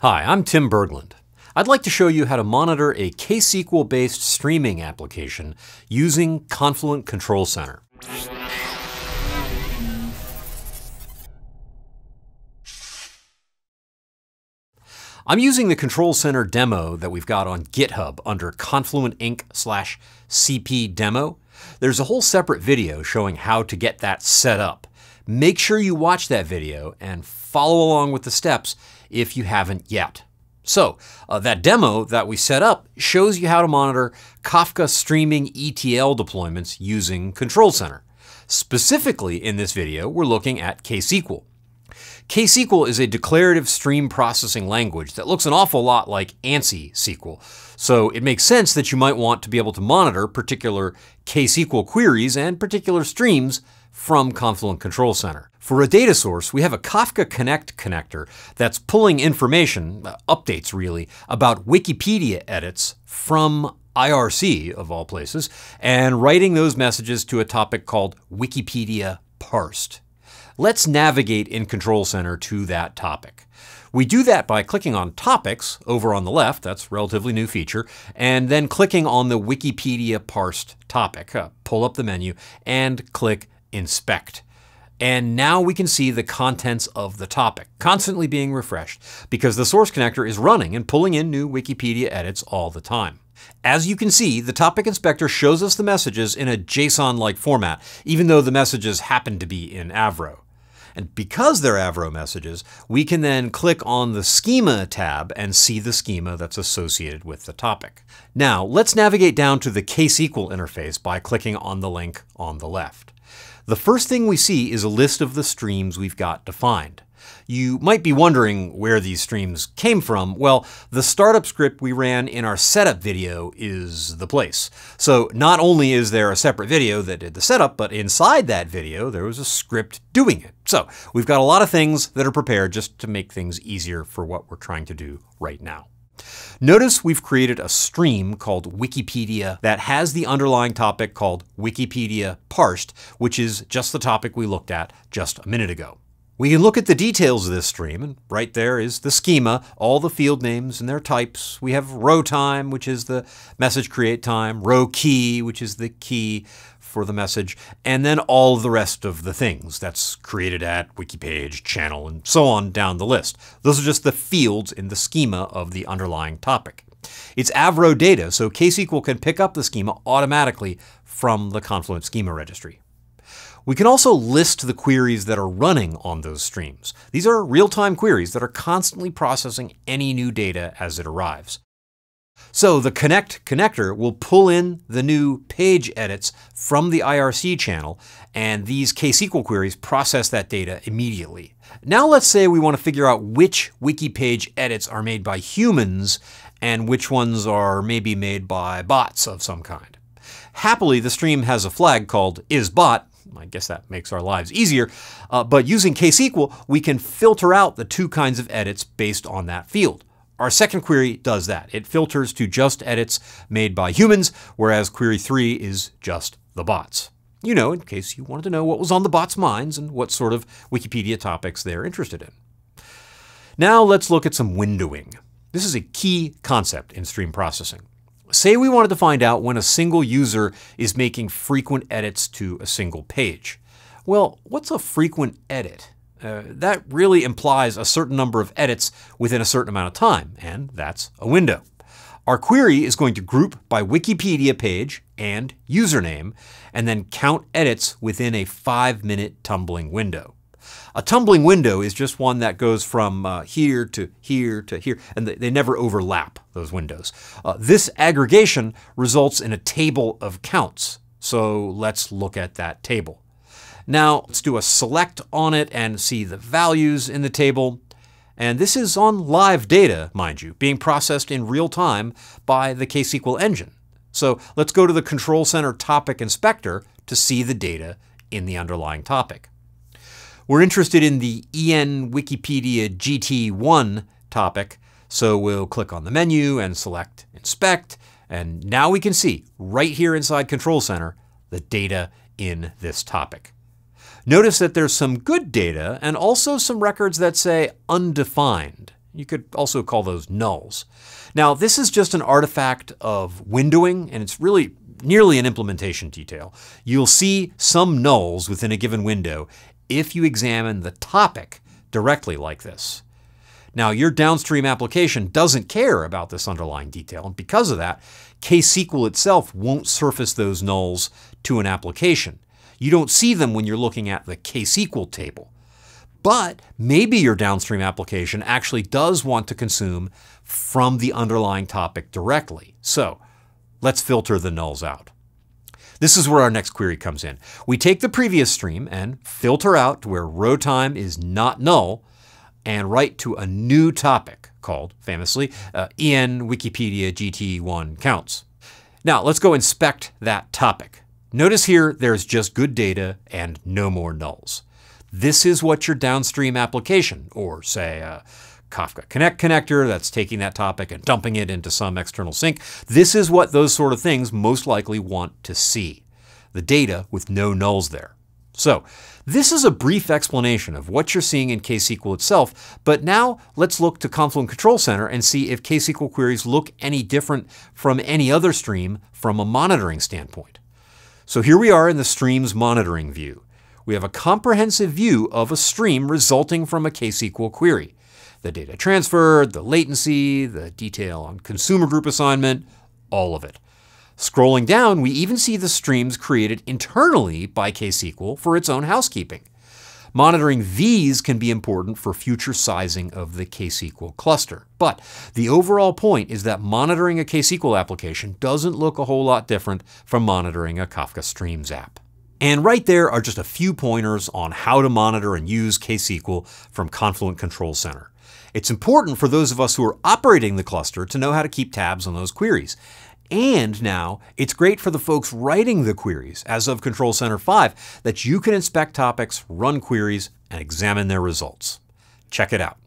Hi, I'm Tim Berglund. I'd like to show you how to monitor a KSQL-based streaming application using Confluent Control Center. I'm using the Control Center demo that we've got on GitHub under Confluent Inc. slash CP demo. There's a whole separate video showing how to get that set up. Make sure you watch that video and follow along with the steps if you haven't yet. So uh, that demo that we set up shows you how to monitor Kafka streaming ETL deployments using Control Center. Specifically in this video, we're looking at KSQL. KSQL is a declarative stream processing language that looks an awful lot like ANSI SQL. So it makes sense that you might want to be able to monitor particular KSQL queries and particular streams from Confluent Control Center. For a data source, we have a Kafka Connect connector that's pulling information, uh, updates really, about Wikipedia edits from IRC, of all places, and writing those messages to a topic called Wikipedia parsed. Let's navigate in Control Center to that topic. We do that by clicking on Topics over on the left, that's a relatively new feature, and then clicking on the Wikipedia parsed topic. Uh, pull up the menu and click Inspect. And now we can see the contents of the topic, constantly being refreshed, because the source connector is running and pulling in new Wikipedia edits all the time. As you can see, the topic inspector shows us the messages in a JSON-like format, even though the messages happen to be in Avro. And because they're Avro messages, we can then click on the Schema tab and see the schema that's associated with the topic. Now, let's navigate down to the KSQL interface by clicking on the link on the left. The first thing we see is a list of the streams we've got defined. You might be wondering where these streams came from. Well, the startup script we ran in our setup video is the place. So not only is there a separate video that did the setup, but inside that video there was a script doing it. So we've got a lot of things that are prepared just to make things easier for what we're trying to do right now. Notice we've created a stream called Wikipedia that has the underlying topic called Wikipedia parsed, which is just the topic we looked at just a minute ago. We can look at the details of this stream, and right there is the schema, all the field names and their types. We have row time, which is the message create time, row key, which is the key for the message, and then all the rest of the things that's created at, wiki page, channel, and so on down the list. Those are just the fields in the schema of the underlying topic. It's Avro data, so KSQL can pick up the schema automatically from the Confluent Schema Registry. We can also list the queries that are running on those streams. These are real-time queries that are constantly processing any new data as it arrives. So the Connect connector will pull in the new page edits from the IRC channel, and these KSQL queries process that data immediately. Now let's say we want to figure out which wiki page edits are made by humans and which ones are maybe made by bots of some kind. Happily, the stream has a flag called isBot. I guess that makes our lives easier. Uh, but using KSQL, we can filter out the two kinds of edits based on that field. Our second query does that. It filters to just edits made by humans, whereas query 3 is just the bots. You know, in case you wanted to know what was on the bots' minds and what sort of Wikipedia topics they're interested in. Now let's look at some windowing. This is a key concept in stream processing. Say we wanted to find out when a single user is making frequent edits to a single page. Well, what's a frequent edit? Uh, that really implies a certain number of edits within a certain amount of time, and that's a window. Our query is going to group by Wikipedia page and username, and then count edits within a five minute tumbling window. A tumbling window is just one that goes from uh, here to here to here, and they, they never overlap, those windows. Uh, this aggregation results in a table of counts. So let's look at that table. Now let's do a select on it and see the values in the table. And this is on live data, mind you, being processed in real time by the KSQL engine. So let's go to the Control Center Topic Inspector to see the data in the underlying topic. We're interested in the EN Wikipedia GT1 topic, so we'll click on the menu and select Inspect, and now we can see right here inside Control Center the data in this topic. Notice that there's some good data and also some records that say undefined. You could also call those nulls. Now, this is just an artifact of windowing, and it's really nearly an implementation detail. You'll see some nulls within a given window if you examine the topic directly like this. Now, your downstream application doesn't care about this underlying detail, and because of that, KSQL itself won't surface those nulls to an application. You don't see them when you're looking at the KSQL table. But maybe your downstream application actually does want to consume from the underlying topic directly. So let's filter the nulls out. This is where our next query comes in. We take the previous stream and filter out where row time is not null and write to a new topic called, famously, uh, en Wikipedia GT1 counts. Now let's go inspect that topic. Notice here there's just good data and no more nulls. This is what your downstream application, or say a Kafka Connect connector that's taking that topic and dumping it into some external sink, this is what those sort of things most likely want to see. The data with no nulls there. So this is a brief explanation of what you're seeing in KSQL itself, but now let's look to Confluent Control Center and see if KSQL queries look any different from any other stream from a monitoring standpoint. So here we are in the streams monitoring view. We have a comprehensive view of a stream resulting from a KSQL query. The data transferred, the latency, the detail on consumer group assignment, all of it. Scrolling down, we even see the streams created internally by KSQL for its own housekeeping. Monitoring these can be important for future sizing of the KSQL cluster. But the overall point is that monitoring a KSQL application doesn't look a whole lot different from monitoring a Kafka Streams app. And right there are just a few pointers on how to monitor and use KSQL from Confluent Control Center. It's important for those of us who are operating the cluster to know how to keep tabs on those queries. And now it's great for the folks writing the queries as of Control Center 5 that you can inspect topics, run queries, and examine their results. Check it out.